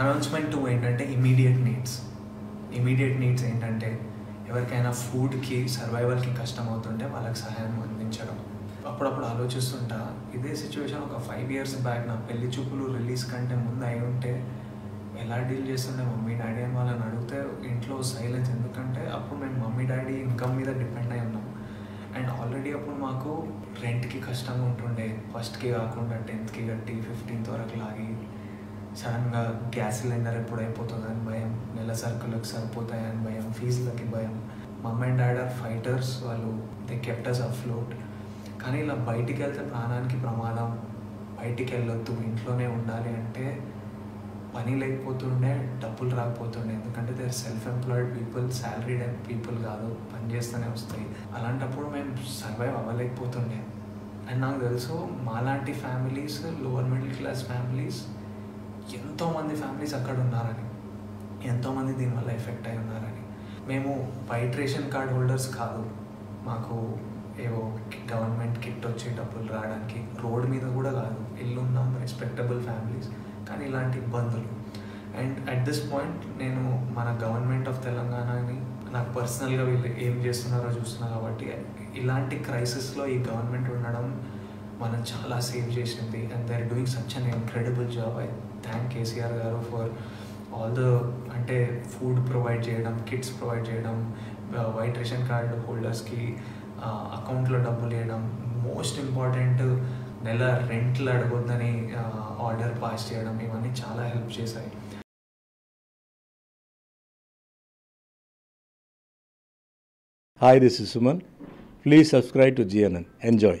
Announcement two ఏంటంటే immediate needs immediate needs ఏంటంటే ఎవరికైనా ఫుడ్కి సర్వైవల్కి కష్టం అవుతుంటే వాళ్ళకి సహాయం అందించడం. అప్పుడప్పుడు ఆలోచిస్తుంటా ఇదే సిచ్యువేషన్ ఒక ఫైవ్ ఇయర్స్ బ్యాక్ నా పెళ్ళి చూపులు రిలీజ్ కంటే ముందు అయి ఉంటే ఎలా డీల్ చేస్తుండే మమ్మీ డాడీ అని వాళ్ళని అడిగితే ఇంట్లో సైలెన్స్ ఎందుకంటే అప్పుడు మేము మమ్మీ డాడీ ఇన్కమ్ మీద డిపెండ్ అయి ఉన్నాం. అండ్ ఆల్రెడీ అప్పుడు మాకు రెంట్కి కష్టంగా ఉంటుండే. ఫస్ట్కి కాకుండా టెన్త్కి కట్టి ఫిఫ్టీన్త్ వరకు లాగి సడన్గా గ్యాస్ సిలిండర్ ఎప్పుడు అయిపోతుందని భయం నెల సరుకులకు సరిపోతాయని భయం ఫీజులకి భయం. Mum and dad are fighters వాళ్ళు దే కెప్టర్స్ అఫ్లోట్ కానీ ఇలా బయటికి వెళ్తే ప్రాణానికి ప్రమాదం. బయటికి వెళ్ళొద్దు ఇంట్లోనే ఉండాలి అంటే పని లేకపోతుండే డబ్బులు రాకపోతుండే. ఎందుకంటే they self employed people salaried people కాదు పని చేస్తూనే వస్తాయి. అలాంటప్పుడు మేము సర్వైవ్ అవ్వలేకపోతుండే. అండ్ నాకు తెలుసు మాలాంటి families lower middle class families ఎంతోమంది ఫ్యామిలీస్ అక్కడ ఉన్నారని ఎంతోమంది దీనివల్ల ఎఫెక్ట్ అయి ఉన్నారని. మేము వైట్ రేషన్ కార్డ్ హోల్డర్స్ కాదు. మాకు ఏవో గవర్నమెంట్ కిట్ వచ్చి డబ్బులు రావడానికి రోడ్ మీద కూడా కాదు. ఇల్లున్నాం రెస్పెక్టబుల్ ఫ్యామిలీస్ కానీ ఇలాంటి ఇబ్బందులు. అండ్ అట్ దిస్ పాయింట్ నేను మన గవర్నమెంట్ ఆఫ్ తెలంగాణని నాకు పర్సనల్గా వీళ్ళు ఏం చేస్తున్నారో చూస్తున్నా కాబట్టి ఇలాంటి క్రైసిస్లో ఈ గవర్నమెంట్ ఉండడం మనం చాలా సేవ్ చేసింది and they are doing such an incredible job I thank KCR garu for all the అంటే ఫుడ్ ప్రొవైడ్ చేయడం కిట్స్ ప్రొవైడ్ చేయడం వైట్ రేషన్ కార్డు హోల్డర్స్కి అకౌంట్లో డబ్బులు వేయడం మోస్ట్ ఇంపార్టెంట్ నెల రెంట్లు అడగొద్దని uh, ఆర్డర్ పాస్ చేయడం ఇవన్నీ చాలా హెల్ప్ చేశాయి. Hi this is Suman please subscribe to GNN enjoy